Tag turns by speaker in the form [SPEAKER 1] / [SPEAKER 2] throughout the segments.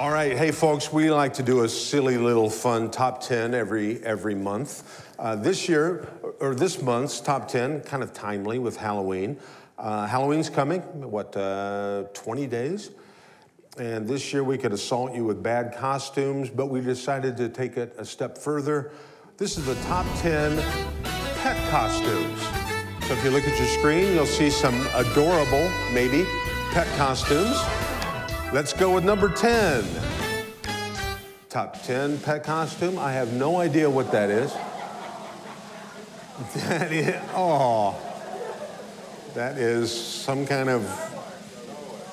[SPEAKER 1] All right, hey folks, we like to do a silly little fun top 10 every every month. Uh, this year, or this month's top 10, kind of timely with Halloween. Uh, Halloween's coming, what, uh, 20 days? And this year we could assault you with bad costumes, but we decided to take it a step further. This is the top 10 pet costumes. So if you look at your screen, you'll see some adorable, maybe, pet costumes. Let's go with number 10. Top 10 pet costume. I have no idea what that is. That is, oh, that is some kind of,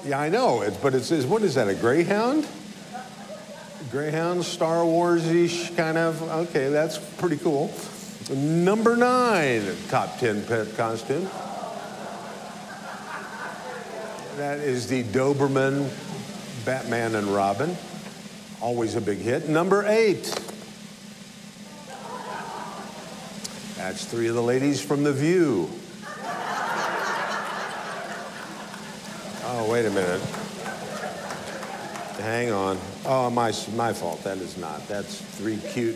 [SPEAKER 1] yeah, I know it, but it's, what is that, a Greyhound? Greyhound, Star Wars-ish kind of, okay, that's pretty cool. Number nine, top 10 pet costume. That is the Doberman Batman and Robin. Always a big hit. Number eight. That's three of the ladies from The View. Oh, wait a minute. Hang on. Oh, my, my fault. That is not. That's three cute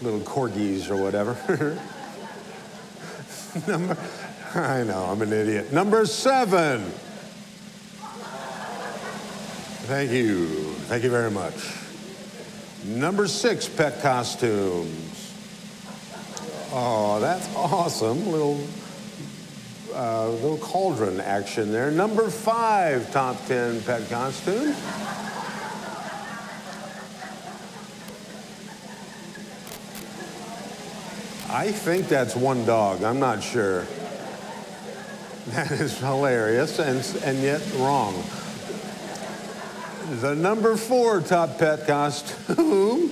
[SPEAKER 1] little corgis or whatever. Number, I know, I'm an idiot. Number seven. Thank you. Thank you very much. Number six, pet costumes. Oh, that's awesome. Little, uh, little cauldron action there. Number five, top 10 pet costumes. I think that's one dog. I'm not sure. That is hilarious and, and yet wrong. The number four top pet costume.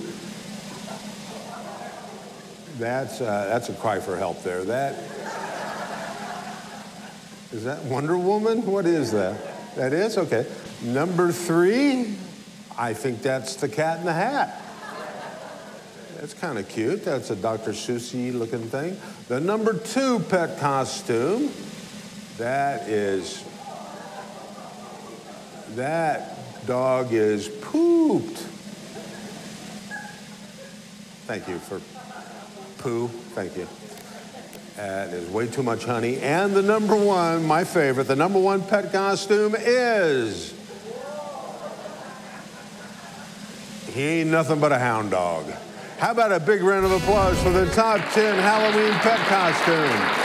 [SPEAKER 1] That's, uh, that's a cry for help there. That, is that Wonder Woman? What is that? That is? Okay. Number three, I think that's the cat in the hat. That's kind of cute. That's a Dr. Seussy looking thing. The number two pet costume, that is, that dog is pooped. Thank you for poo. Thank you. That is way too much honey. And the number one, my favorite, the number one pet costume is. He ain't nothing but a hound dog. How about a big round of applause for the top 10 Halloween pet costume?